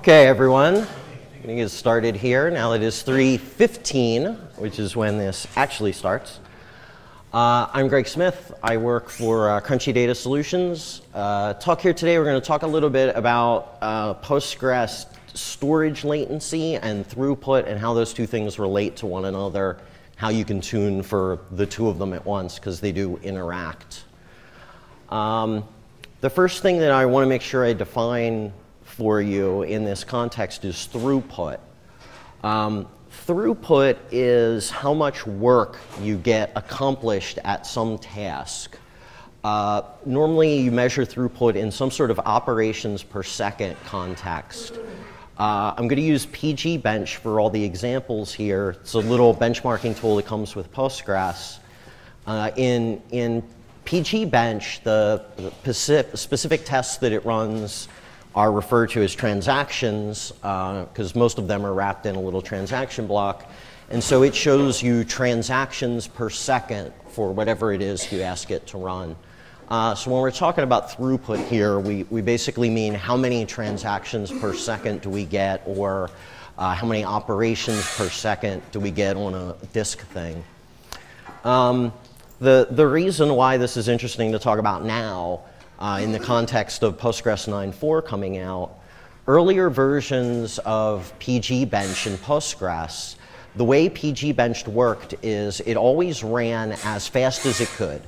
Okay, everyone. I'm going to get started here. Now it is 3.15, which is when this actually starts. Uh, I'm Greg Smith. I work for uh, Crunchy Data Solutions. Uh, talk here today, we're going to talk a little bit about uh, Postgres storage latency and throughput and how those two things relate to one another, how you can tune for the two of them at once because they do interact. Um, the first thing that I want to make sure I define for you in this context is throughput. Um, throughput is how much work you get accomplished at some task. Uh, normally, you measure throughput in some sort of operations per second context. Uh, I'm going to use pgbench for all the examples here. It's a little benchmarking tool that comes with Postgres. Uh, in, in pgbench, the, the specific tests that it runs are referred to as transactions because uh, most of them are wrapped in a little transaction block. And so it shows you transactions per second for whatever it is you ask it to run. Uh, so when we're talking about throughput here, we, we basically mean how many transactions per second do we get or uh, how many operations per second do we get on a disk thing. Um, the, the reason why this is interesting to talk about now uh, in the context of Postgres 9.4 coming out, earlier versions of pgbench and Postgres, the way pgbench worked is it always ran as fast as it could.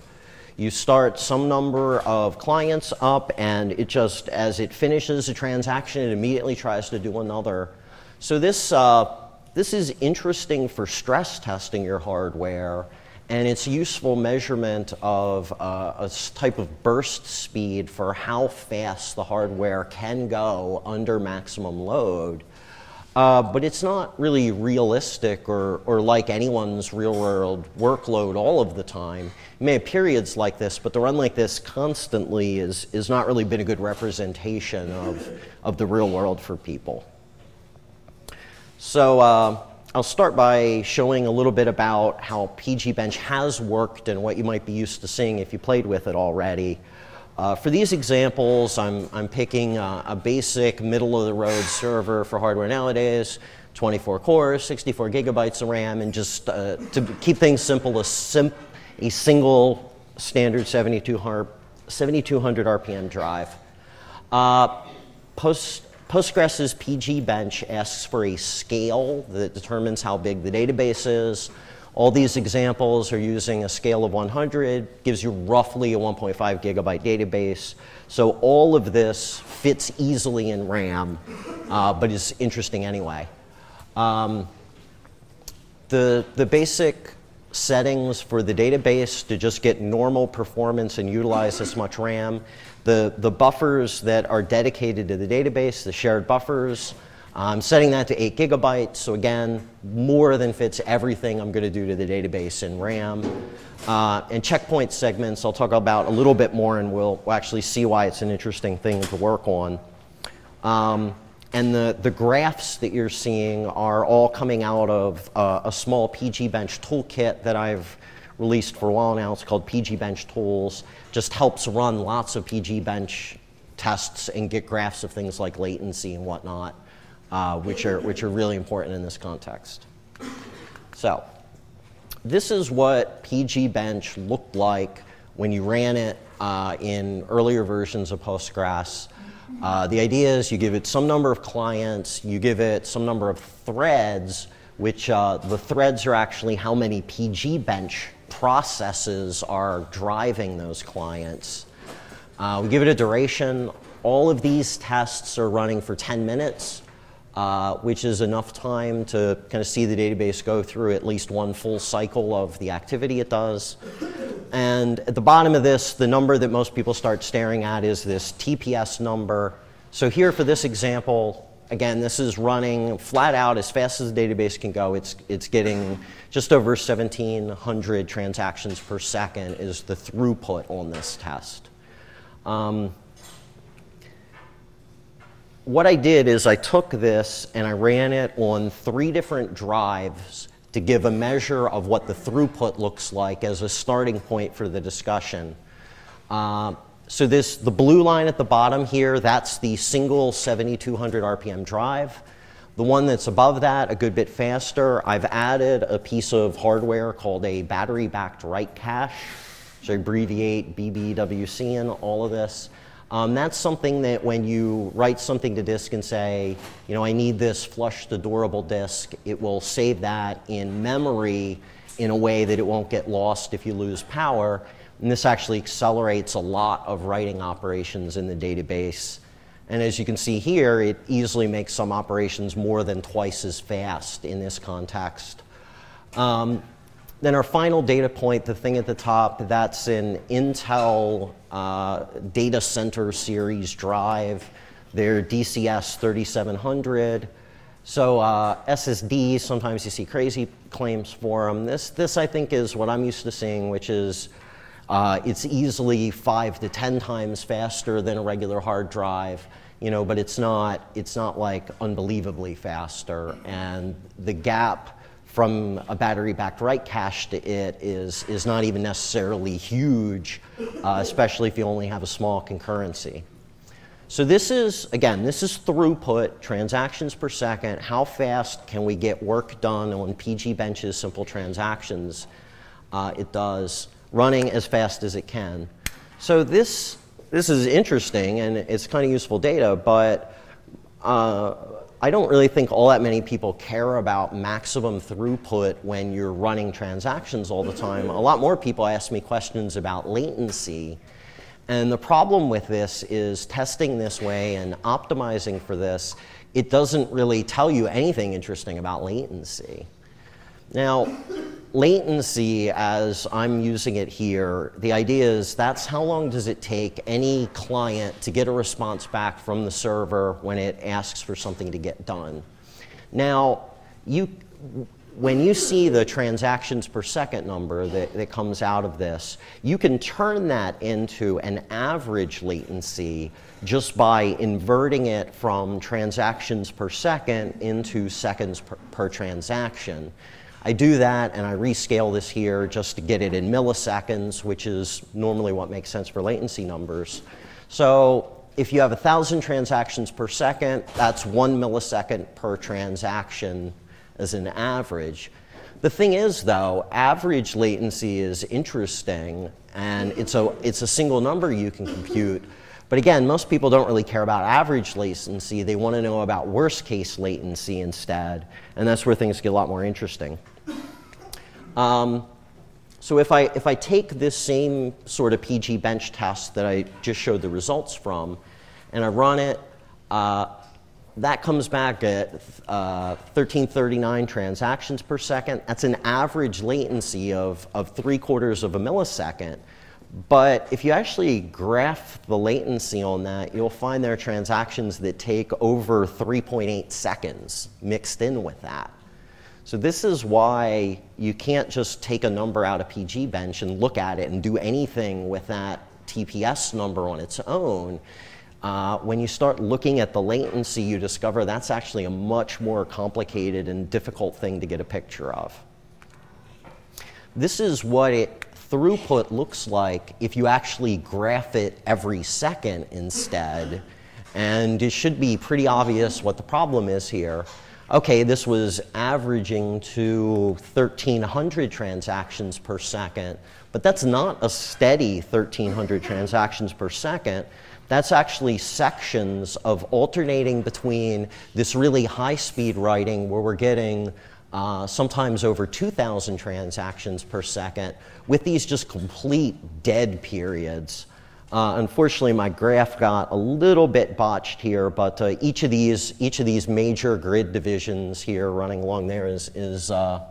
You start some number of clients up, and it just, as it finishes a transaction, it immediately tries to do another. So this, uh, this is interesting for stress testing your hardware and it's useful measurement of uh, a type of burst speed for how fast the hardware can go under maximum load. Uh, but it's not really realistic or, or like anyone's real world workload all of the time. You may have periods like this, but to run like this constantly is, is not really been a good representation of, of the real world for people. So, uh, I'll start by showing a little bit about how pgbench has worked and what you might be used to seeing if you played with it already. Uh, for these examples, I'm, I'm picking a, basic middle-of-the-road server for hardware nowadays, 24 cores, 64 gigabytes of RAM, and just uh, to keep things simple, a, a single standard 7200, 7200 RPM drive. Uh, post Postgres's pgbench asks for a scale that determines how big the database is. All these examples are using a scale of 100, gives you roughly a 1.5 gigabyte database. So all of this fits easily in RAM, uh, but is interesting anyway. Um, the, the basic settings for the database to just get normal performance and utilize as much RAM the, the buffers that are dedicated to the database, the shared buffers, I'm setting that to 8 gigabytes. So again, more than fits everything I'm going to do to the database in RAM. Uh, and checkpoint segments, I'll talk about a little bit more, and we'll, we'll actually see why it's an interesting thing to work on. Um, and the, the graphs that you're seeing are all coming out of uh, a small pgbench toolkit that I've released for a while now. It's called pgbench tools. Just helps run lots of pgbench tests and get graphs of things like latency and whatnot, uh, which, are, which are really important in this context. So this is what pgbench looked like when you ran it uh, in earlier versions of Postgres. Uh, the idea is you give it some number of clients, you give it some number of threads, which uh, the threads are actually how many pgbench processes are driving those clients. Uh, we give it a duration. All of these tests are running for 10 minutes, uh, which is enough time to kind of see the database go through at least one full cycle of the activity it does. And at the bottom of this, the number that most people start staring at is this TPS number. So here for this example, Again, this is running flat out as fast as the database can go. It's, it's getting just over 1,700 transactions per second is the throughput on this test. Um, what I did is I took this and I ran it on three different drives to give a measure of what the throughput looks like as a starting point for the discussion. Uh, So this, the blue line at the bottom here, that's the single 7200 RPM drive. The one that's above that, a good bit faster, I've added a piece of hardware called a battery-backed write cache, So I abbreviate BBWC in all of this. Um, that's something that when you write something to disk and say, you know, I need this flush to durable disk, it will save that in memory in a way that it won't get lost if you lose power. And this actually accelerates a lot of writing operations in the database. And as you can see here, it easily makes some operations more than twice as fast in this context. Um, then our final data point, the thing at the top, that's an Intel uh, data center series drive. They're DCS 3700. So uh, SSD, sometimes you see crazy claims for them. This, this I think is what I'm used to seeing, which is uh, it's easily five to 10 times faster than a regular hard drive, you know, but it's not, it's not like unbelievably faster. And the gap from a battery-backed write cache to it is, is not even necessarily huge, uh, especially if you only have a small concurrency. So this is, again, this is throughput, transactions per second. How fast can we get work done on PG Bench's simple transactions? Uh, it does running as fast as it can. So this, this is interesting and it's kind of useful data, but uh, I don't really think all that many people care about maximum throughput when you're running transactions all the time. A lot more people ask me questions about latency. And the problem with this is testing this way and optimizing for this, it doesn't really tell you anything interesting about latency. Now, latency, as I'm using it here, the idea is that's how long does it take any client to get a response back from the server when it asks for something to get done. Now, you, when you see the transactions per second number that, that comes out of this, you can turn that into an average latency just by inverting it from transactions per second into seconds per, per transaction. I do that and I rescale this here just to get it in milliseconds, which is normally what makes sense for latency numbers. So if you have 1,000 transactions per second, that's one millisecond per transaction as an average. The thing is, though, average latency is interesting, and it's a, it's a single number you can compute. But again, most people don't really care about average latency. They want to know about worst case latency instead, and that's where things get a lot more interesting. Um, so if I, if I take this same sort of PG bench test that I just showed the results from, and I run it, uh, that comes back at uh, 1339 transactions per second. That's an average latency of, of three quarters of a millisecond. But if you actually graph the latency on that, you'll find there are transactions that take over 3.8 seconds mixed in with that. So this is why you can't just take a number out of PG Bench and look at it and do anything with that TPS number on its own. Uh, when you start looking at the latency, you discover that's actually a much more complicated and difficult thing to get a picture of. This is what it throughput looks like if you actually graph it every second instead. And it should be pretty obvious what the problem is here okay, this was averaging to 1,300 transactions per second, but that's not a steady 1,300 transactions per second. That's actually sections of alternating between this really high speed writing where we're getting uh, sometimes over 2,000 transactions per second with these just complete dead periods uh, unfortunately, my graph got a little bit botched here, but uh, each of these each of these major grid divisions here running along there is is uh,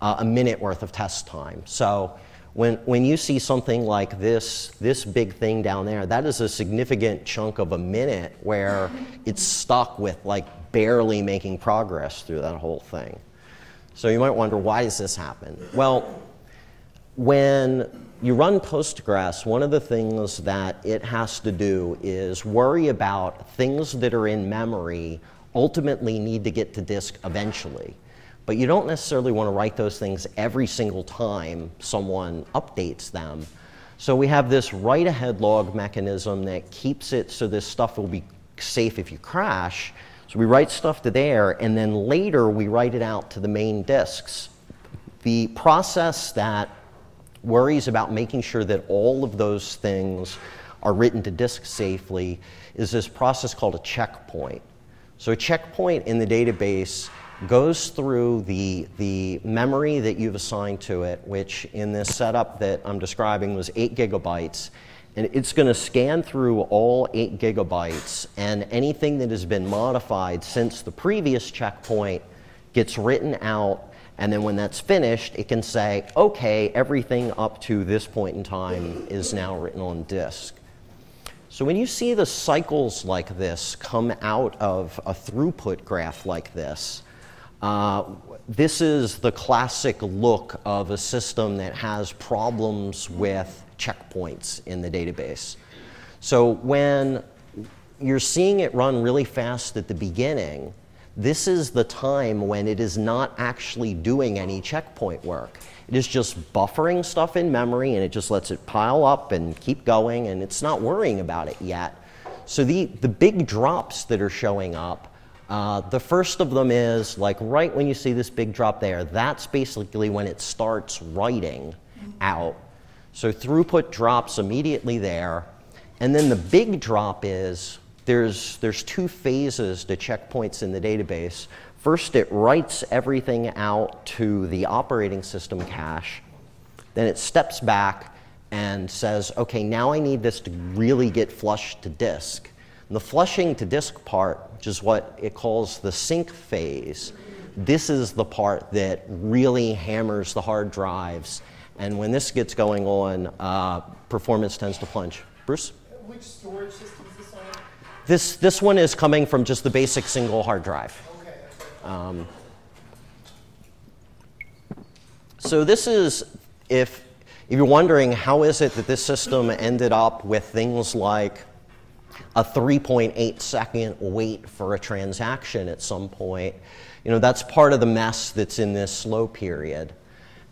uh, a minute worth of test time. So when when you see something like this this big thing down there, that is a significant chunk of a minute where it's stuck with like barely making progress through that whole thing. So you might wonder why does this happen? Well, when you run Postgres, one of the things that it has to do is worry about things that are in memory ultimately need to get to disk eventually. But you don't necessarily want to write those things every single time someone updates them. So we have this write ahead log mechanism that keeps it so this stuff will be safe if you crash. So we write stuff to there, and then later we write it out to the main disks. The process that worries about making sure that all of those things are written to disk safely is this process called a checkpoint. So a checkpoint in the database goes through the, the memory that you've assigned to it, which in this setup that I'm describing was 8 gigabytes, and it's going to scan through all 8 gigabytes, and anything that has been modified since the previous checkpoint gets written out, and then when that's finished, it can say, okay, everything up to this point in time is now written on disk. So when you see the cycles like this come out of a throughput graph like this, uh, this is the classic look of a system that has problems with checkpoints in the database. So when you're seeing it run really fast at the beginning, this is the time when it is not actually doing any checkpoint work. It is just buffering stuff in memory and it just lets it pile up and keep going and it's not worrying about it yet. So the, the big drops that are showing up uh, the first of them is like right when you see this big drop there, that's basically when it starts writing out. So throughput drops immediately there. And then the big drop is there's, there's two phases to checkpoints in the database. First, it writes everything out to the operating system cache. Then it steps back and says, okay, now I need this to really get flushed to disk. And the flushing to disk part, which is what it calls the sync phase, this is the part that really hammers the hard drives. And when this gets going on, uh, performance tends to plunge. Bruce? Which storage system? This, this one is coming from just the basic single hard drive. Um, so this is, if, if you're wondering how is it that this system ended up with things like a 3.8 second wait for a transaction at some point. You know, that's part of the mess that's in this slow period.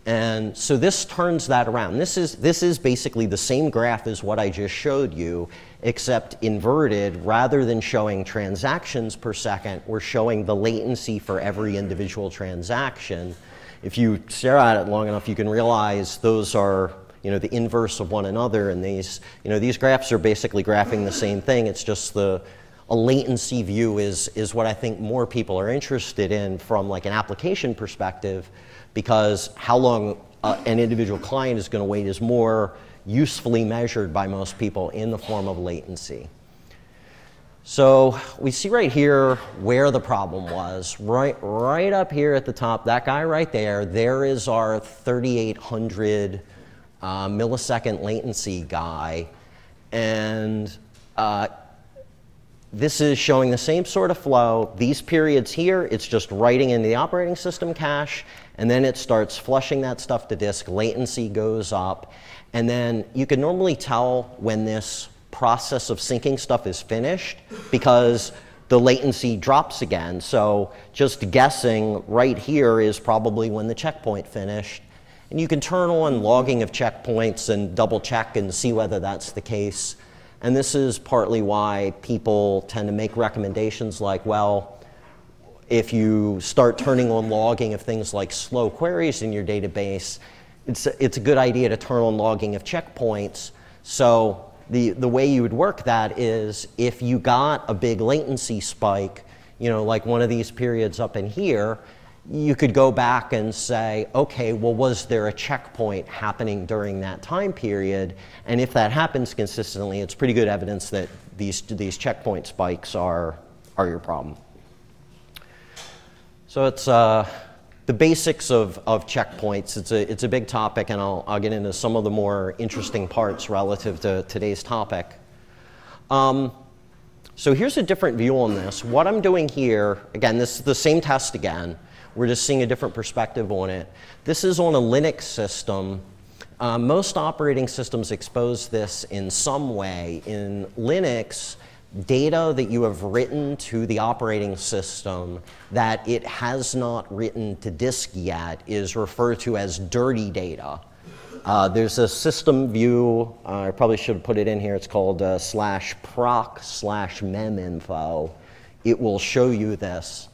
And so this turns that around. This is, this is basically the same graph as what I just showed you, except inverted. Rather than showing transactions per second, we're showing the latency for every individual transaction. If you stare at it long enough, you can realize those are you know, the inverse of one another. And these, you know, these graphs are basically graphing the same thing. It's just the a latency view is, is what I think more people are interested in from like an application perspective because how long uh, an individual client is going to wait is more usefully measured by most people in the form of latency. So we see right here where the problem was. Right, right up here at the top, that guy right there, there is our 3800 uh, millisecond latency guy. And uh, this is showing the same sort of flow. These periods here, it's just writing into the operating system cache, and then it starts flushing that stuff to disk. Latency goes up. And then you can normally tell when this process of syncing stuff is finished because the latency drops again. So just guessing right here is probably when the checkpoint finished. And you can turn on logging of checkpoints and double check and see whether that's the case. And this is partly why people tend to make recommendations like, well, if you start turning on logging of things like slow queries in your database, it's a, it's a good idea to turn on logging of checkpoints. So the, the way you would work that is if you got a big latency spike, you know, like one of these periods up in here, you could go back and say, okay, well, was there a checkpoint happening during that time period? And if that happens consistently, it's pretty good evidence that these, these checkpoint spikes are, are your problem. So it's uh, the basics of, of checkpoints. It's a, it's a big topic, and I'll, I'll get into some of the more interesting parts relative to today's topic. Um, so here's a different view on this. What I'm doing here, again, this is the same test again. We're just seeing a different perspective on it. This is on a Linux system. Uh, most operating systems expose this in some way. In Linux, data that you have written to the operating system that it has not written to disk yet is referred to as dirty data. Uh, there's a system view. Uh, I probably should have put it in here. It's called uh, slash proc slash meminfo. It will show you this.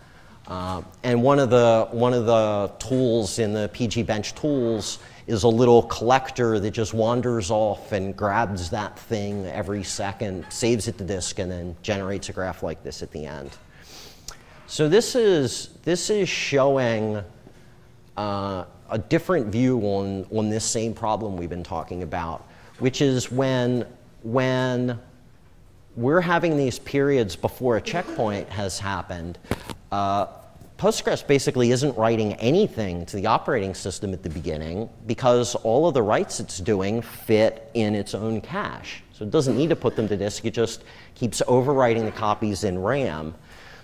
Uh, and one of the one of the tools in the PG Bench tools is a little collector that just wanders off and grabs that thing every second, saves it to disk, and then generates a graph like this at the end. So this is this is showing uh, a different view on on this same problem we've been talking about, which is when when we're having these periods before a checkpoint has happened. Uh, Postgres basically isn't writing anything to the operating system at the beginning because all of the writes it's doing fit in its own cache. So it doesn't need to put them to disk, it just keeps overwriting the copies in RAM.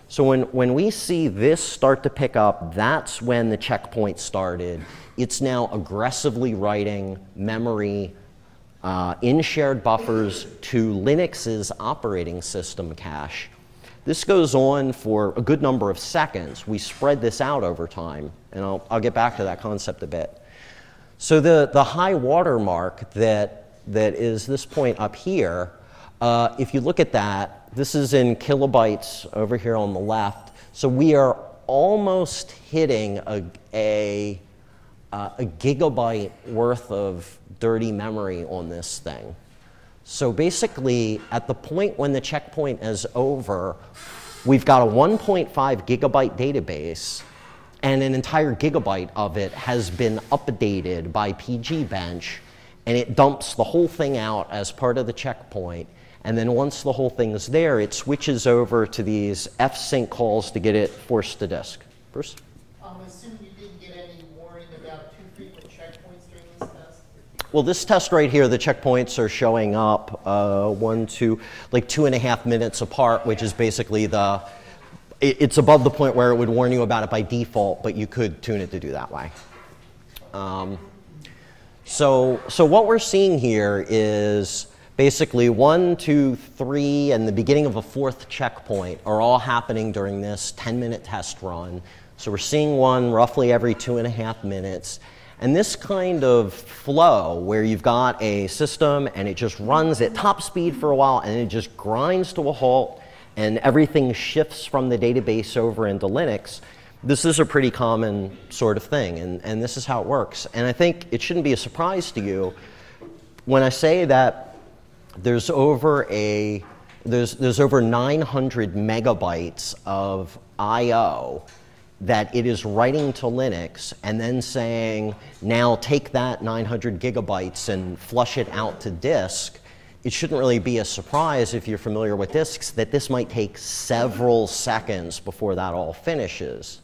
So when, when we see this start to pick up, that's when the checkpoint started. It's now aggressively writing memory uh, in shared buffers to Linux's operating system cache. This goes on for a good number of seconds. We spread this out over time, and I'll, I'll get back to that concept a bit. So the, the high water mark that, that is this point up here, uh, if you look at that, this is in kilobytes over here on the left. So we are almost hitting a, a, uh, a gigabyte worth of dirty memory on this thing. So basically, at the point when the checkpoint is over, we've got a 1.5 gigabyte database, and an entire gigabyte of it has been updated by pgbench, and it dumps the whole thing out as part of the checkpoint. And then once the whole thing is there, it switches over to these fsync calls to get it forced to disk. Bruce? Well, this test right here, the checkpoints are showing up uh, one, two, like two and a half minutes apart, which is basically the, it, it's above the point where it would warn you about it by default, but you could tune it to do that way. Um, so, so what we're seeing here is basically one, two, three, and the beginning of a fourth checkpoint are all happening during this 10 minute test run. So we're seeing one roughly every two and a half minutes. And this kind of flow where you've got a system and it just runs at top speed for a while and it just grinds to a halt and everything shifts from the database over into Linux, this is a pretty common sort of thing and, and this is how it works. And I think it shouldn't be a surprise to you when I say that there's over a there's, there's over 900 megabytes of I.O that it is writing to Linux and then saying, now take that 900 gigabytes and flush it out to disk, it shouldn't really be a surprise if you're familiar with disks that this might take several seconds before that all finishes.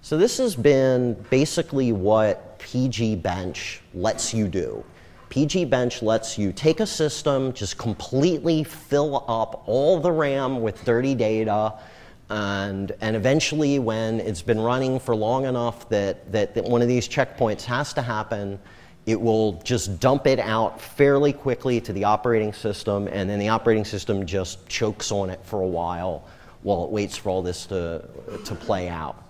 So this has been basically what PG Bench lets you do. PG Bench lets you take a system, just completely fill up all the RAM with dirty data, and, and eventually, when it's been running for long enough that, that, that one of these checkpoints has to happen, it will just dump it out fairly quickly to the operating system, and then the operating system just chokes on it for a while while it waits for all this to, to play out.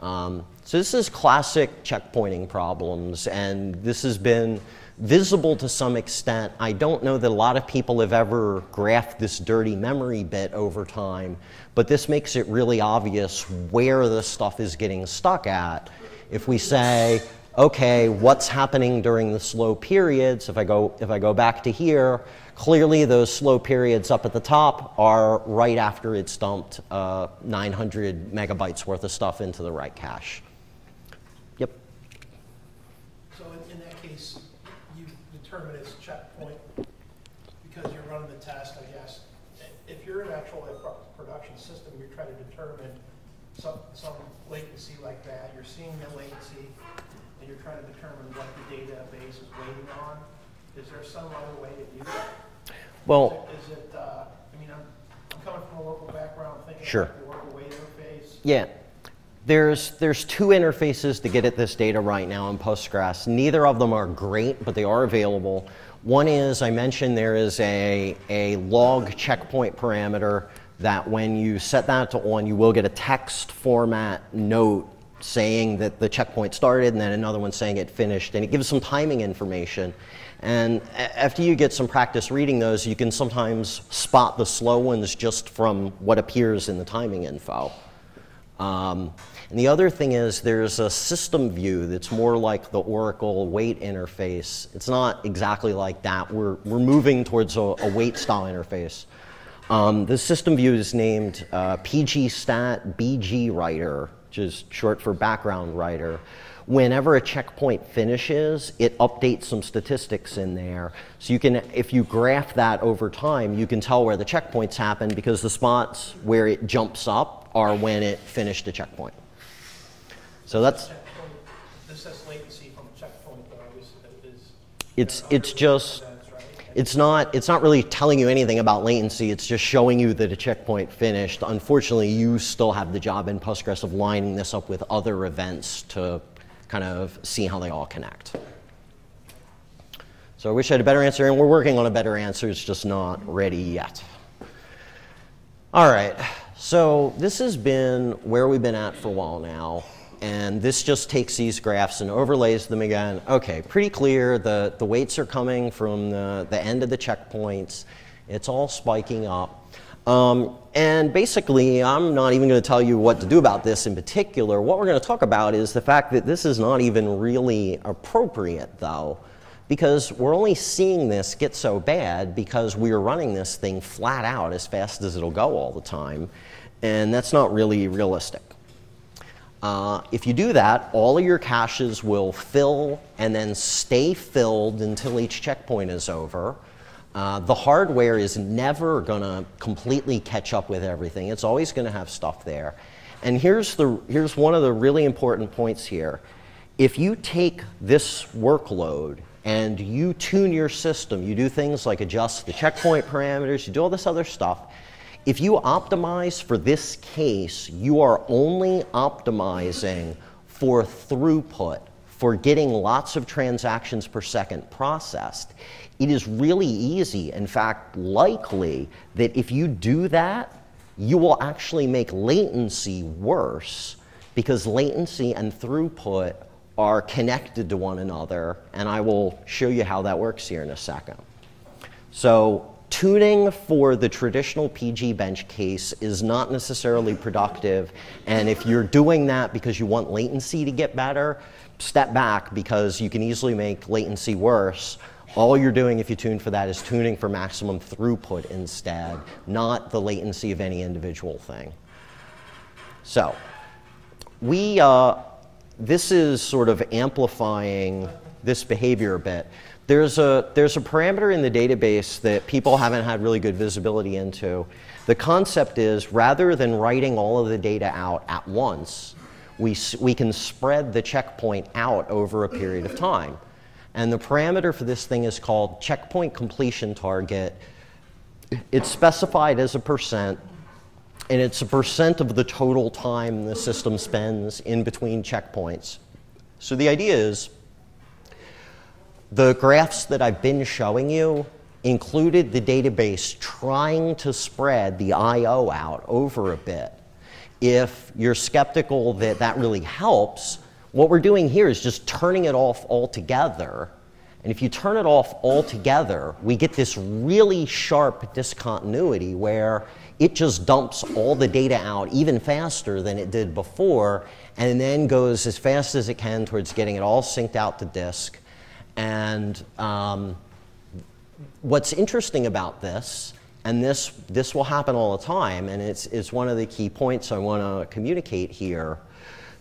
Um, so this is classic checkpointing problems, and this has been visible to some extent. I don't know that a lot of people have ever graphed this dirty memory bit over time, but this makes it really obvious where the stuff is getting stuck at. If we say, okay, what's happening during the slow periods? If I go, if I go back to here, clearly those slow periods up at the top are right after it's dumped uh, 900 megabytes worth of stuff into the write cache. Well, is it, uh, I mean, I'm, I'm coming from a local background, thinking Sure. about the interface. yeah. There's, there's two interfaces to get at this data right now in Postgres. Neither of them are great, but they are available. One is, I mentioned there is a, a log checkpoint parameter that when you set that to on, you will get a text format note saying that the checkpoint started and then another one saying it finished, and it gives some timing information. And after you get some practice reading those, you can sometimes spot the slow ones just from what appears in the timing info. Um, and the other thing is there's a system view that's more like the Oracle wait interface. It's not exactly like that. We're, we're moving towards a, a wait style interface. Um, the system view is named uh, PGStat BG Writer, which is short for background writer. Whenever a checkpoint finishes, it updates some statistics in there. So you can, if you graph that over time, you can tell where the checkpoints happen because the spots where it jumps up are when it finished a checkpoint. So that's. This is latency from checkpoint, though, is. It's, it's just, it's not, it's not really telling you anything about latency. It's just showing you that a checkpoint finished. Unfortunately, you still have the job in Postgres of lining this up with other events to kind of see how they all connect. So I wish I had a better answer, and we're working on a better answer. It's just not ready yet. All right, so this has been where we've been at for a while now. And this just takes these graphs and overlays them again. Okay, pretty clear. The, the waits are coming from the, the end of the checkpoints. It's all spiking up. Um, and basically, I'm not even going to tell you what to do about this in particular. What we're going to talk about is the fact that this is not even really appropriate, though, because we're only seeing this get so bad because we are running this thing flat out as fast as it'll go all the time. And that's not really realistic. Uh, if you do that, all of your caches will fill and then stay filled until each checkpoint is over. Uh, the hardware is never going to completely catch up with everything. It's always going to have stuff there. And here's, the, here's one of the really important points here. If you take this workload and you tune your system, you do things like adjust the checkpoint parameters, you do all this other stuff, if you optimize for this case, you are only optimizing for throughput, for getting lots of transactions per second processed. It is really easy, in fact, likely, that if you do that, you will actually make latency worse because latency and throughput are connected to one another, and I will show you how that works here in a second. So tuning for the traditional PG bench case is not necessarily productive. And if you're doing that because you want latency to get better, step back because you can easily make latency worse. All you're doing if you tune for that is tuning for maximum throughput instead, not the latency of any individual thing. So, we, uh, this is sort of amplifying this behavior a bit. There's a, there's a parameter in the database that people haven't had really good visibility into. The concept is rather than writing all of the data out at once, we, we can spread the checkpoint out over a period of time. And the parameter for this thing is called checkpoint completion target. It's specified as a percent, and it's a percent of the total time the system spends in between checkpoints. So the idea is the graphs that I've been showing you included the database trying to spread the I.O. out over a bit. If you're skeptical that that really helps, what we're doing here is just turning it off altogether. And if you turn it off altogether, we get this really sharp discontinuity where it just dumps all the data out even faster than it did before and then goes as fast as it can towards getting it all synced out to disk and um, what's interesting about this, and this, this will happen all the time, and it's, it's one of the key points I want to communicate here,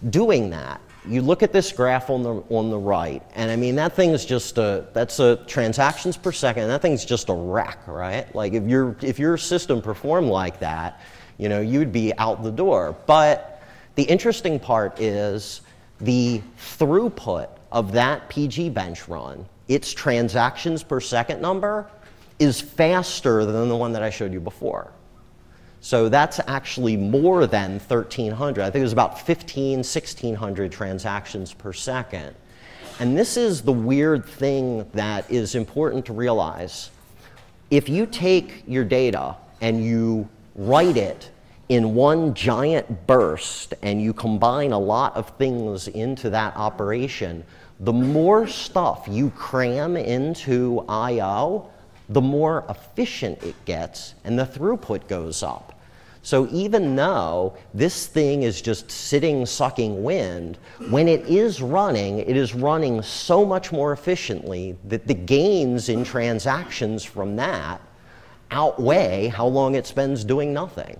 doing that, you look at this graph on the, on the right, and I mean, that thing is just a, that's a transactions per second, that thing's just a wreck, right? Like if, your if your system performed like that, you know, you'd be out the door. But the interesting part is the throughput of that PG bench run, its transactions per second number is faster than the one that I showed you before. So that's actually more than 1,300. I think it was about 15, 1,600 transactions per second. And this is the weird thing that is important to realize. If you take your data and you write it in one giant burst and you combine a lot of things into that operation, the more stuff you cram into I.O., the more efficient it gets and the throughput goes up. So even though this thing is just sitting sucking wind, when it is running, it is running so much more efficiently that the gains in transactions from that outweigh how long it spends doing nothing.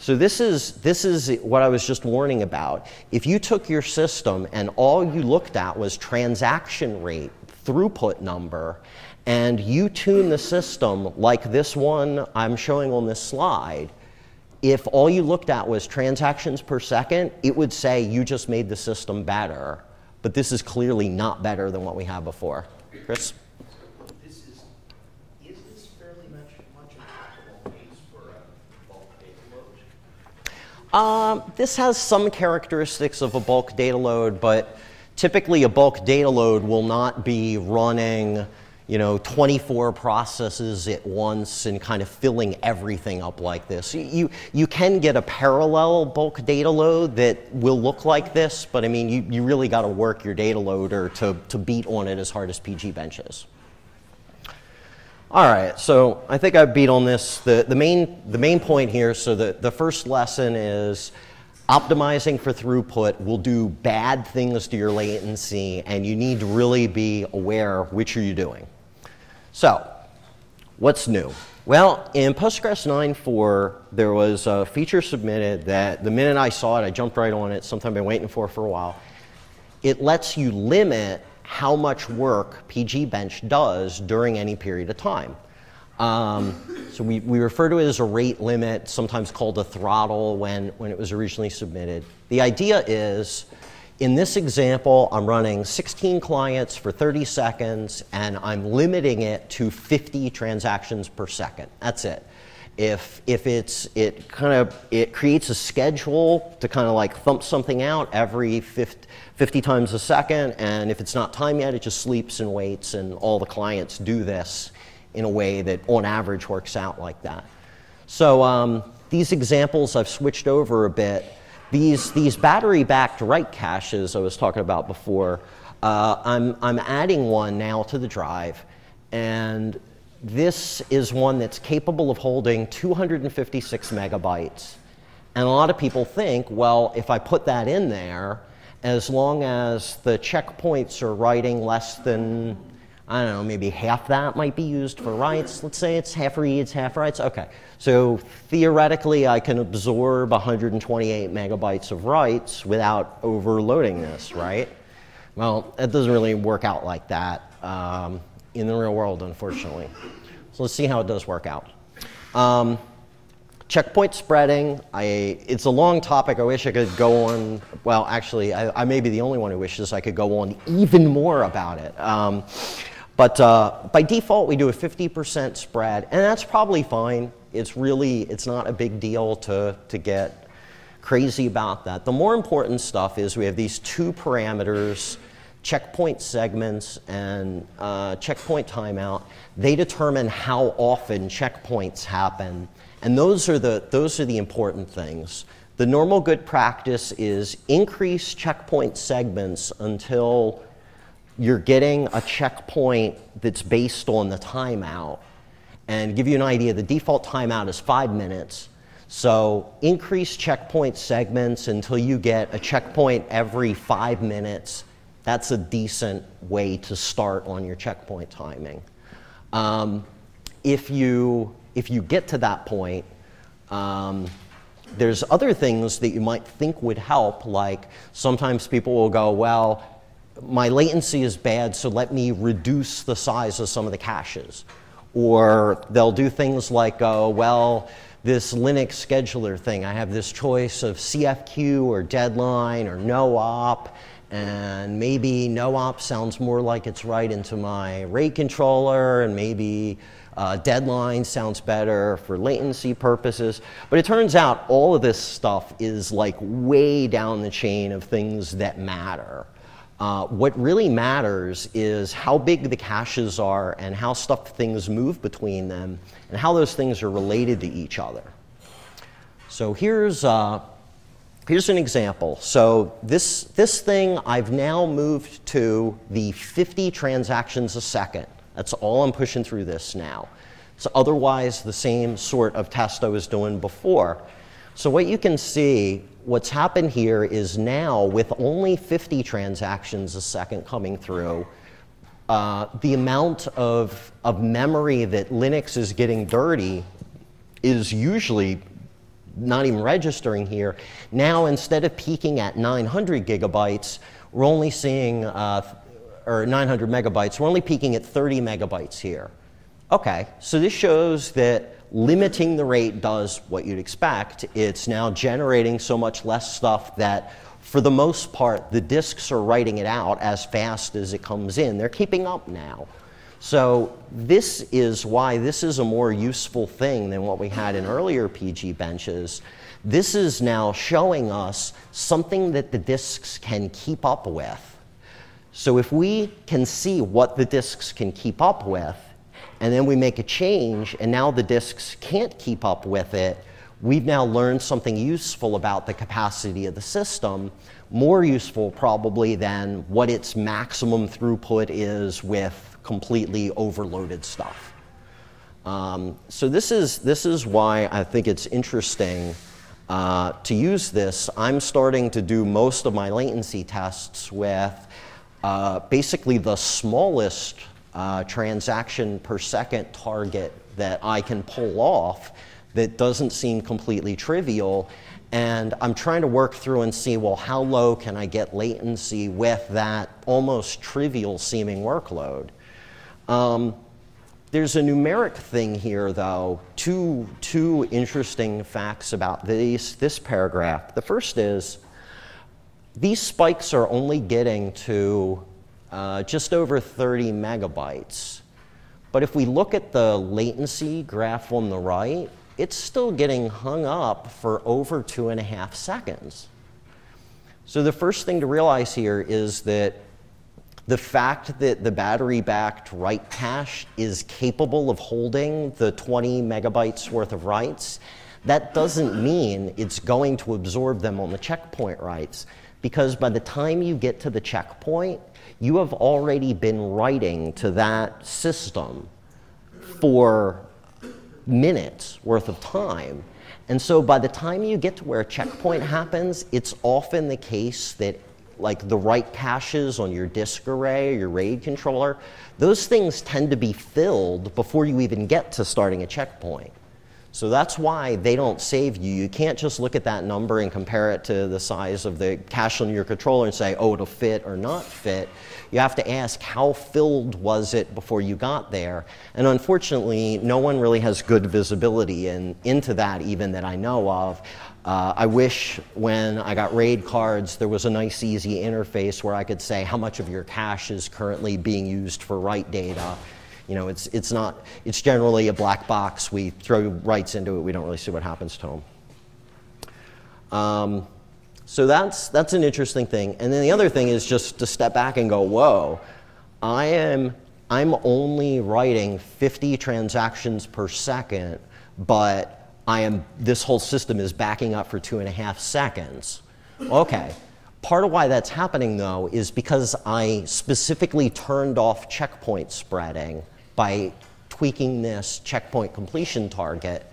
So this is, this is what I was just warning about. If you took your system and all you looked at was transaction rate, throughput number, and you tune the system like this one I'm showing on this slide, if all you looked at was transactions per second, it would say you just made the system better. But this is clearly not better than what we had before. Chris? Um, this has some characteristics of a bulk data load, but typically a bulk data load will not be running you know, 24 processes at once and kind of filling everything up like this. You, you can get a parallel bulk data load that will look like this, but I mean, you, you really got to work your data loader to, to beat on it as hard as PG Bench is. All right, so I think I beat on this. The, the, main, the main point here, so the, the first lesson is optimizing for throughput will do bad things to your latency, and you need to really be aware which are you doing. So, what's new? Well, in Postgres 9.4, there was a feature submitted that the minute I saw it, I jumped right on it, something I've been waiting for for a while. It lets you limit how much work PG Bench does during any period of time. Um, so we, we refer to it as a rate limit, sometimes called a throttle when, when it was originally submitted. The idea is, in this example, I'm running 16 clients for 30 seconds, and I'm limiting it to 50 transactions per second. That's it. If, if it's, it kind of, it creates a schedule to kind of like thump something out every 50, 50 times a second, and if it's not time yet, it just sleeps and waits, and all the clients do this in a way that on average works out like that. So um, these examples I've switched over a bit. These, these battery-backed write caches I was talking about before, uh, I'm, I'm adding one now to the drive, and this is one that's capable of holding 256 megabytes. And a lot of people think, well, if I put that in there, as long as the checkpoints are writing less than, I don't know, maybe half that might be used for writes. Let's say it's half reads, half writes. Okay, so theoretically I can absorb 128 megabytes of writes without overloading this, right? Well, it doesn't really work out like that um, in the real world, unfortunately. So let's see how it does work out. Um, Checkpoint spreading, I, it's a long topic. I wish I could go on. Well, actually, I, I may be the only one who wishes I could go on even more about it. Um, but uh, by default, we do a 50% spread, and that's probably fine. It's really, it's not a big deal to, to get crazy about that. The more important stuff is we have these two parameters, checkpoint segments and uh, checkpoint timeout. They determine how often checkpoints happen and those are the, those are the important things. The normal good practice is increase checkpoint segments until you're getting a checkpoint that's based on the timeout. And give you an idea, the default timeout is five minutes. So increase checkpoint segments until you get a checkpoint every five minutes. That's a decent way to start on your checkpoint timing. Um, if you if you get to that point, um, there's other things that you might think would help, like sometimes people will go, well, my latency is bad, so let me reduce the size of some of the caches. Or they'll do things like, oh, well, this Linux scheduler thing, I have this choice of CFQ or deadline or no op, and maybe no op sounds more like it's right into my RAID controller, and maybe uh, deadline sounds better for latency purposes. But it turns out all of this stuff is like way down the chain of things that matter. Uh, what really matters is how big the caches are and how stuff things move between them and how those things are related to each other. So here's, uh, here's an example. So this, this thing, I've now moved to the 50 transactions a second. That's all I'm pushing through this now. So otherwise, the same sort of test I was doing before. So what you can see, what's happened here is now with only 50 transactions a second coming through, uh, the amount of, of memory that Linux is getting dirty is usually not even registering here. Now, instead of peaking at 900 gigabytes, we're only seeing, uh, or 900 megabytes, we're only peaking at 30 megabytes here. Okay, so this shows that limiting the rate does what you'd expect. It's now generating so much less stuff that, for the most part, the disks are writing it out as fast as it comes in. They're keeping up now. So this is why this is a more useful thing than what we had in earlier pgbenches. This is now showing us something that the disks can keep up with. So if we can see what the disks can keep up with, and then we make a change, and now the disks can't keep up with it, we've now learned something useful about the capacity of the system, more useful probably than what its maximum throughput is with completely overloaded stuff. Um, so this is, this is why I think it's interesting uh, to use this. I'm starting to do most of my latency tests with uh, basically the smallest uh, transaction per second target that I can pull off that doesn't seem completely trivial. And I'm trying to work through and see, well, how low can I get latency with that almost trivial seeming workload? Um, there's a numeric thing here, though, two, two interesting facts about these, this paragraph. The first is these spikes are only getting to uh, just over 30 megabytes. But if we look at the latency graph on the right, it's still getting hung up for over two and a half seconds. So the first thing to realize here is that the fact that the battery-backed write cache is capable of holding the 20 megabytes worth of writes, that doesn't mean it's going to absorb them on the checkpoint writes, because by the time you get to the checkpoint, you have already been writing to that system for minutes worth of time. And so by the time you get to where a checkpoint happens, it's often the case that like the write caches on your disk array or your RAID controller, those things tend to be filled before you even get to starting a checkpoint. So that's why they don't save you. You can't just look at that number and compare it to the size of the cache on your controller and say, oh, it'll fit or not fit. You have to ask, how filled was it before you got there? And unfortunately, no one really has good visibility in, into that, even that I know of. Uh, I wish when I got RAID cards, there was a nice, easy interface where I could say how much of your cache is currently being used for write data you know, it's, it's not, it's generally a black box. We throw writes into it. We don't really see what happens to them. Um, so that's, that's an interesting thing. And then the other thing is just to step back and go, whoa, I am, I'm only writing 50 transactions per second, but I am, this whole system is backing up for two and a half seconds. Okay. Part of why that's happening, though, is because I specifically turned off checkpoint spreading by tweaking this checkpoint completion target.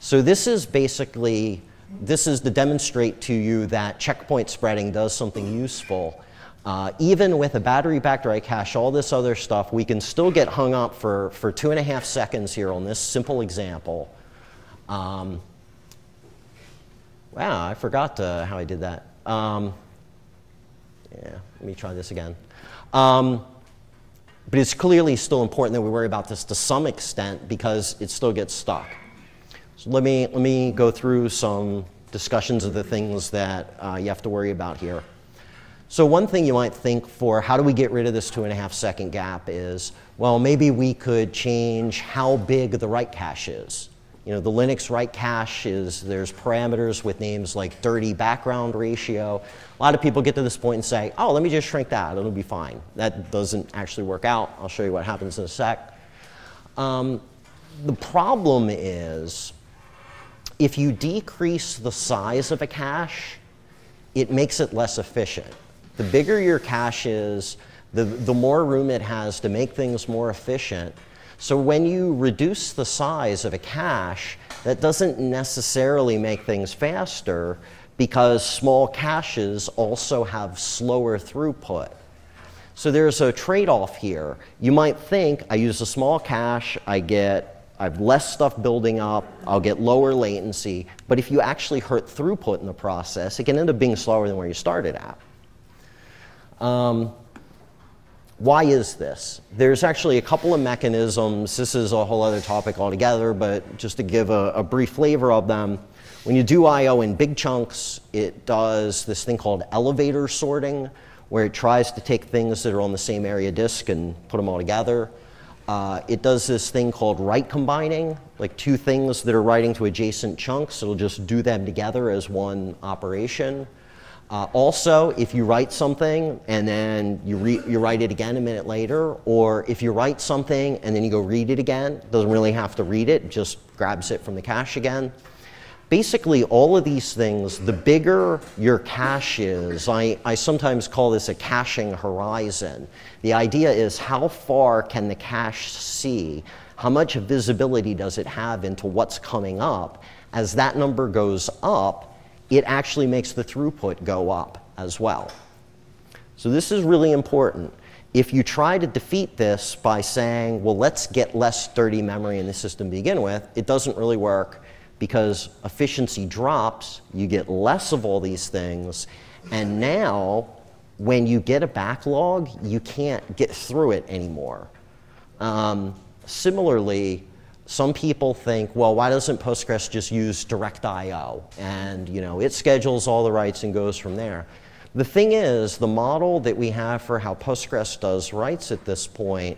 So this is basically, this is to demonstrate to you that checkpoint spreading does something useful. Uh, even with a battery-backed write cache, all this other stuff, we can still get hung up for, for two and a half seconds here on this simple example. Um, wow, I forgot to, how I did that. Um, yeah, let me try this again. Um, but it's clearly still important that we worry about this to some extent because it still gets stuck. So let me, let me go through some discussions of the things that uh, you have to worry about here. So one thing you might think for how do we get rid of this two and a half second gap is, well, maybe we could change how big the write cache is. You know, the Linux write cache is, there's parameters with names like dirty background ratio. A lot of people get to this point and say, oh, let me just shrink that, it'll be fine. That doesn't actually work out. I'll show you what happens in a sec. Um, the problem is if you decrease the size of a cache, it makes it less efficient. The bigger your cache is, the, the more room it has to make things more efficient. So when you reduce the size of a cache, that doesn't necessarily make things faster because small caches also have slower throughput. So there's a trade-off here. You might think I use a small cache, I get I have less stuff building up, I'll get lower latency, but if you actually hurt throughput in the process, it can end up being slower than where you started at. Um, why is this? There's actually a couple of mechanisms. This is a whole other topic altogether, but just to give a, a brief flavor of them, when you do I.O. in big chunks, it does this thing called elevator sorting, where it tries to take things that are on the same area disk and put them all together. Uh, it does this thing called write combining, like two things that are writing to adjacent chunks. It'll just do them together as one operation. Uh, also, if you write something and then you, you write it again a minute later, or if you write something and then you go read it again, doesn't really have to read it, just grabs it from the cache again. Basically, all of these things, the bigger your cache is, I, I sometimes call this a caching horizon. The idea is how far can the cache see? How much visibility does it have into what's coming up? As that number goes up, it actually makes the throughput go up as well. So this is really important. If you try to defeat this by saying, well, let's get less dirty memory in the system to begin with, it doesn't really work because efficiency drops, you get less of all these things, and now when you get a backlog, you can't get through it anymore. Um, similarly, some people think, well, why doesn't Postgres just use direct I.O.? And you know, it schedules all the writes and goes from there. The thing is, the model that we have for how Postgres does writes at this point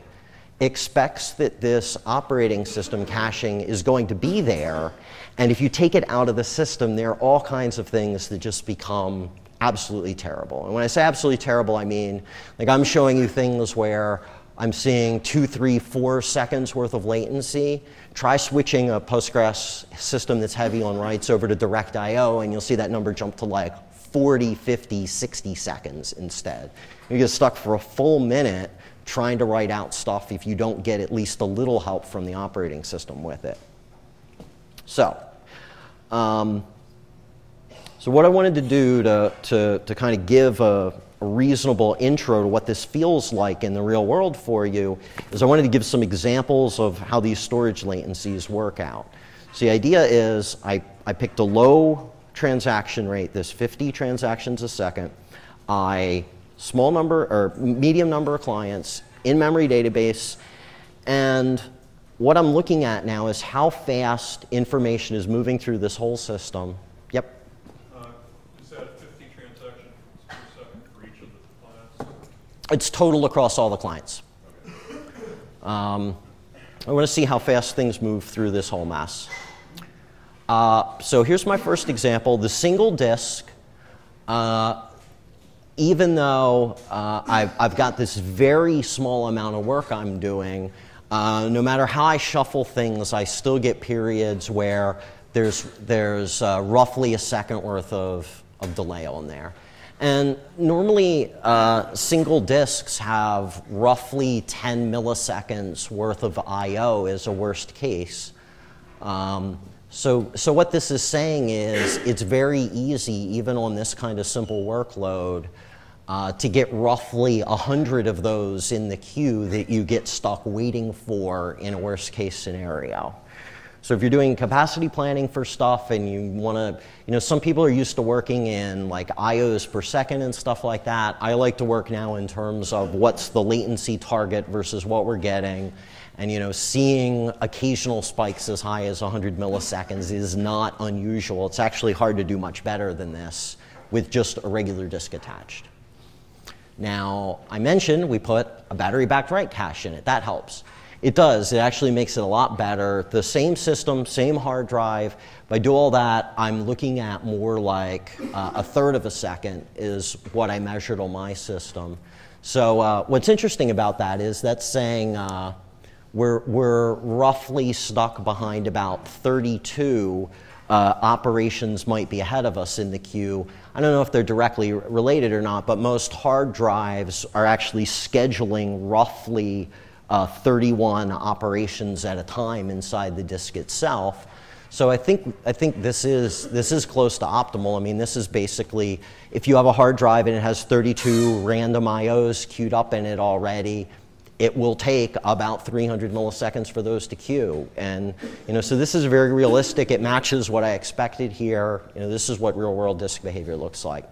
expects that this operating system caching is going to be there. And if you take it out of the system, there are all kinds of things that just become absolutely terrible. And when I say absolutely terrible, I mean, like I'm showing you things where I'm seeing two, three, four seconds worth of latency. Try switching a Postgres system that's heavy on writes over to direct IO, and you'll see that number jump to like 40, 50, 60 seconds instead. You get stuck for a full minute trying to write out stuff if you don't get at least a little help from the operating system with it. So, um, so what I wanted to do to, to, to kind of give a, a reasonable intro to what this feels like in the real world for you is I wanted to give some examples of how these storage latencies work out. So the idea is I, I picked a low transaction rate, this 50 transactions a second. I small number or medium number of clients, in-memory database, and what I'm looking at now is how fast information is moving through this whole system. Yep. Uh, is that 50 transactions per second for each of the clients? It's total across all the clients. Um, I want to see how fast things move through this whole mess. Uh, so here's my first example. The single disk uh, even though uh, I've, I've, got this very small amount of work I'm doing, uh, no matter how I shuffle things, I still get periods where there's, there's uh, roughly a second worth of, of delay on there. And normally, uh, single disks have roughly 10 milliseconds worth of I.O. as a worst case. Um, so, so what this is saying is it's very easy, even on this kind of simple workload, uh, to get roughly 100 of those in the queue that you get stuck waiting for in a worst case scenario. So if you're doing capacity planning for stuff and you want to, you know, some people are used to working in like IOs per second and stuff like that. I like to work now in terms of what's the latency target versus what we're getting and you know, seeing occasional spikes as high as 100 milliseconds is not unusual. It's actually hard to do much better than this with just a regular disk attached. Now, I mentioned we put a battery backed write cache in it. That helps. It does. It actually makes it a lot better. The same system, same hard drive. If I do all that, I'm looking at more like uh, a third of a second is what I measured on my system. So uh, what's interesting about that is that's saying uh, we're, we're roughly stuck behind about 32 uh, operations might be ahead of us in the queue. I don't know if they're directly related or not, but most hard drives are actually scheduling roughly uh, 31 operations at a time inside the disk itself. So I think, I think this, is, this is close to optimal. I mean, this is basically, if you have a hard drive and it has 32 random IOs queued up in it already, it will take about 300 milliseconds for those to queue. And you know, so this is very realistic. It matches what I expected here. You know, this is what real world disk behavior looks like.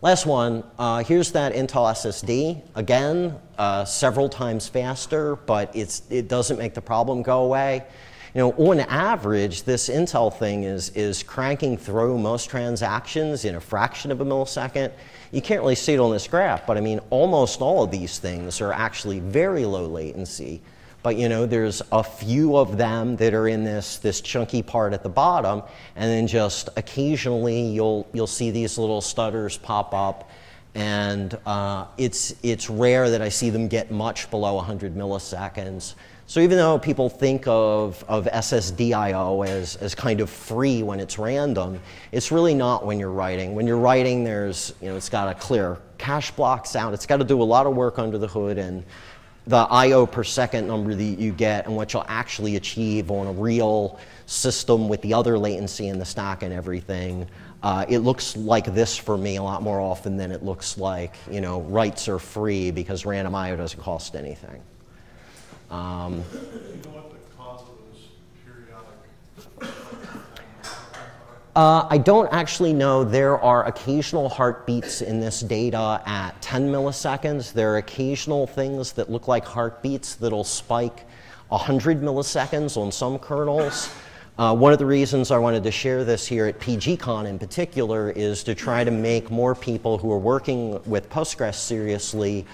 Last one, uh, here's that Intel SSD. Again, uh, several times faster, but it doesn't make the problem go away. You know, on average, this Intel thing is, is cranking through most transactions in a fraction of a millisecond. You can't really see it on this graph, but I mean, almost all of these things are actually very low latency. But you know, there's a few of them that are in this, this chunky part at the bottom, and then just occasionally you'll, you'll see these little stutters pop up, and uh, it's, it's rare that I see them get much below 100 milliseconds. So even though people think of, of SSDIO as, as kind of free when it's random, it's really not when you're writing. When you're writing, there's, you know, it's got to clear cache blocks out. It's got to do a lot of work under the hood and the I.O. per second number that you get and what you'll actually achieve on a real system with the other latency in the stack and everything. Uh, it looks like this for me a lot more often than it looks like, you know, writes are free because random I.O. doesn't cost anything. Um, You know what the cause of those periodic? Uh, I don't actually know. There are occasional heartbeats in this data at 10 milliseconds. There are occasional things that look like heartbeats that'll spike 100 milliseconds on some kernels. Uh, one of the reasons I wanted to share this here at PGCon in particular is to try to make more people who are working with Postgres seriously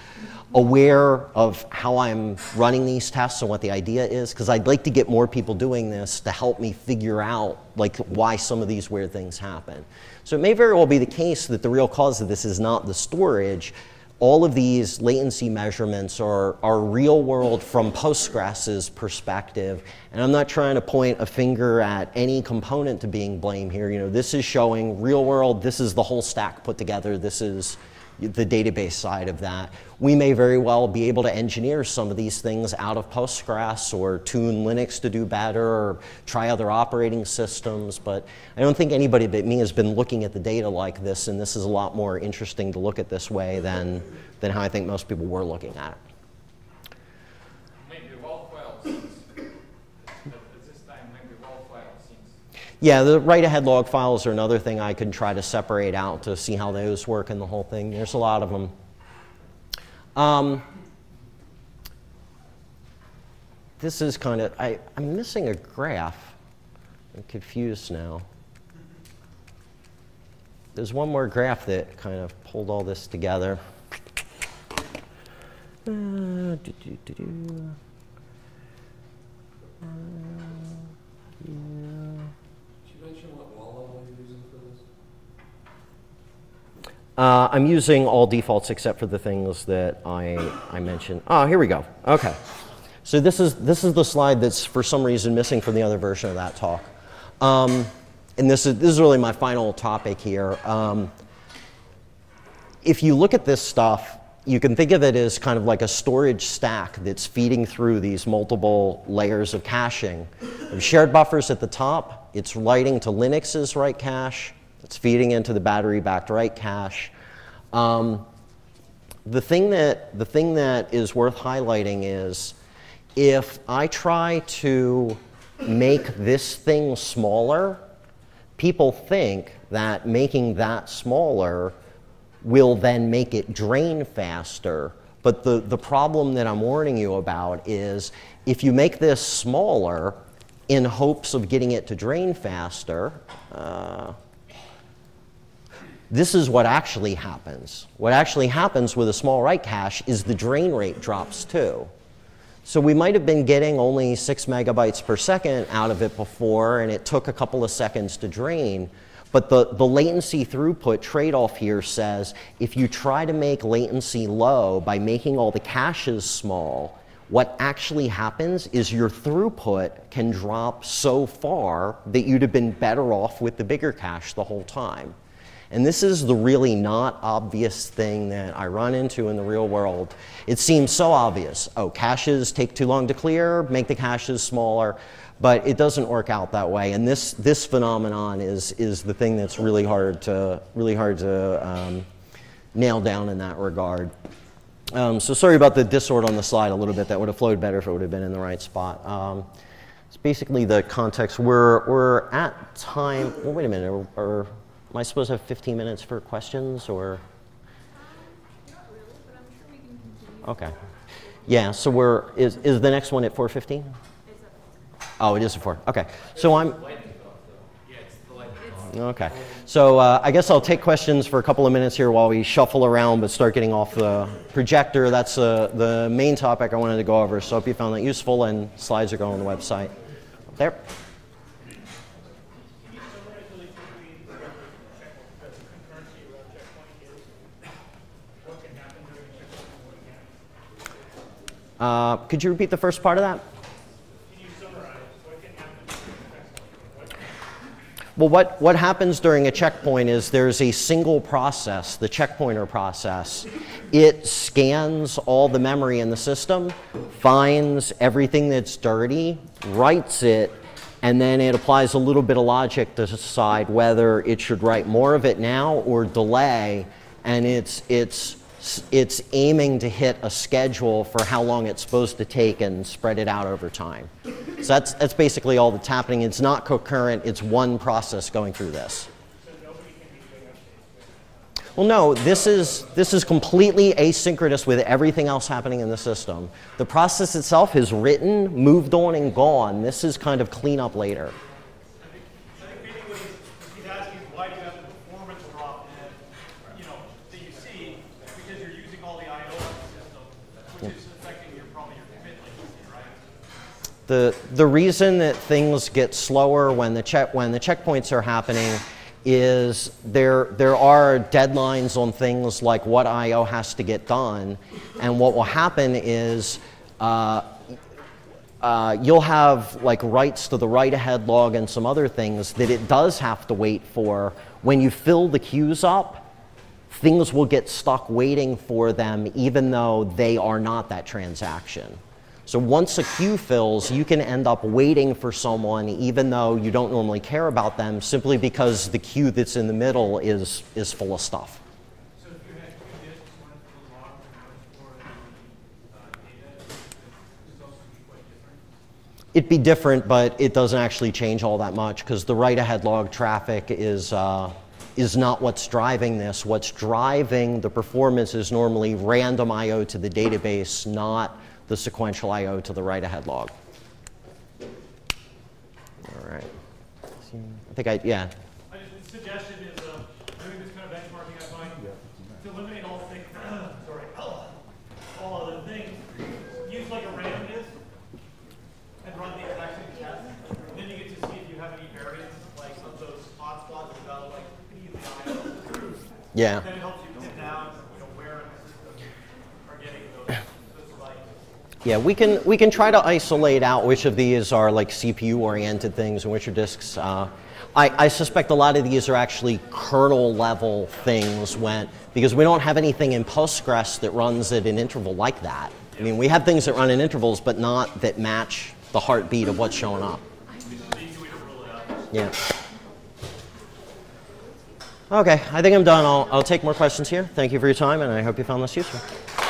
aware of how I'm running these tests and what the idea is, because I'd like to get more people doing this to help me figure out like why some of these weird things happen. So it may very well be the case that the real cause of this is not the storage, all of these latency measurements are, are real world from Postgres's perspective. And I'm not trying to point a finger at any component to being blamed here. You know, this is showing real world, this is the whole stack put together. This is the database side of that. We may very well be able to engineer some of these things out of Postgres or tune Linux to do better or try other operating systems, but I don't think anybody but me has been looking at the data like this, and this is a lot more interesting to look at this way than, than how I think most people were looking at it. Maybe raw file since, at this time, maybe raw file since. Yeah, the write-ahead log files are another thing I could try to separate out to see how those work in the whole thing. There's a lot of them. Um, this is kind of, I'm missing a graph. I'm confused now. There's one more graph that kind of pulled all this together. Uh. Uh, yeah. Did you mention what WAL level you're using for this? Uh, I'm using all defaults except for the things that I, I mentioned. Oh, here we go. Okay. So this is, this is the slide that's for some reason missing from the other version of that talk. Um, and this is, this is really my final topic here. Um, if you look at this stuff, you can think of it as kind of like a storage stack that's feeding through these multiple layers of caching. Shared buffers at the top. It's writing to Linux's write cache. It's feeding into the battery-backed write cache. Um, the, thing that, the thing that is worth highlighting is if I try to make this thing smaller, people think that making that smaller will then make it drain faster. But the, the problem that I'm warning you about is if you make this smaller in hopes of getting it to drain faster, uh, this is what actually happens. What actually happens with a small write cache is the drain rate drops too. So we might have been getting only six megabytes per second out of it before, and it took a couple of seconds to drain. But the, the latency throughput trade-off here says if you try to make latency low by making all the caches small, what actually happens is your throughput can drop so far that you'd have been better off with the bigger cache the whole time. And this is the really not obvious thing that I run into in the real world. It seems so obvious. Oh, caches take too long to clear, make the caches smaller, but it doesn't work out that way. And this, this phenomenon is, is the thing that's really hard to, really hard to um, nail down in that regard. Um, so sorry about the disorder on the slide a little bit. That would have flowed better if it would have been in the right spot. Um, it's basically the context. We're, we're at time. Well, wait a minute. Or, or am I supposed to have 15 minutes for questions or? Okay. Yeah. So we're is is the next one at 4:15? Oh, it is at four. Okay. So I'm. Yes, the light. Okay. So uh, I guess I'll take questions for a couple of minutes here while we shuffle around but start getting off the projector. That's uh, the main topic I wanted to go over. So I hope you found that useful and slides are going on the website. There. Can you summarize really quickly the checkpoint, the concurrency around checkpoint is? What can happen during a checkpoint and what can't? Uh, could you repeat the first part of that? Well, what, what happens during a checkpoint is there's a single process, the checkpointer process. It scans all the memory in the system, finds everything that's dirty, writes it, and then it applies a little bit of logic to decide whether it should write more of it now or delay. And it's, it's, it's aiming to hit a schedule for how long it's supposed to take and spread it out over time. So that's, that's basically all that's happening. It's not concurrent, it's one process going through this. Well, no, this is, this is completely asynchronous with everything else happening in the system. The process itself is written, moved on, and gone. This is kind of cleanup later. I think maybe what he's, he's asking is why do you have the performance drop in, you know, that you see, because you're using all the I/O on the system, which is affecting your, probably your commit latency, right? The, the reason that things get slower when the, when the checkpoints are happening is there, there are deadlines on things like what I.O. has to get done. And what will happen is uh, uh, you'll have like writes to the write ahead log and some other things that it does have to wait for. When you fill the queues up, things will get stuck waiting for them even though they are not that transaction. So once a queue fills, you can end up waiting for someone even though you don't normally care about them simply because the queue that's in the middle is, is full of stuff. So if you had two disks, one for log and one for uh, data, this also be quite different. It'd be different, but it doesn't actually change all that much because the write ahead log traffic is, uh, is not what's driving this. What's driving the performance is normally random I.O. to the database, not the sequential I.O. to the write ahead log. All right. I think I, yeah. I just, the suggestion is, uh, doing this kind of benchmarking, I find, to eliminate all things, sorry, all other things, use like a random disk and run the exact same test. And then you get to see if you have any variance, like of those hotspots without like easily IO. Yeah. Then it helps you pin down, you know, where in the system are getting those, those spikes. Yeah, we can, we can try to isolate out which of these are like CPU-oriented things and which are disks. Uh, I, I suspect a lot of these are actually kernel-level things when, because we don't have anything in Postgres that runs at an interval like that. I mean, we have things that run in intervals, but not that match the heartbeat of what's showing up. Yeah. Okay, I think I'm done. I'll, I'll take more questions here. Thank you for your time, and I hope you found this useful.